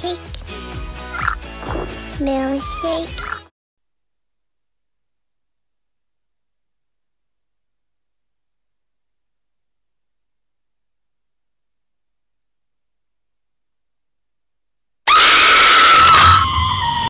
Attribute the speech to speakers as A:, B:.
A: cake, milkshake.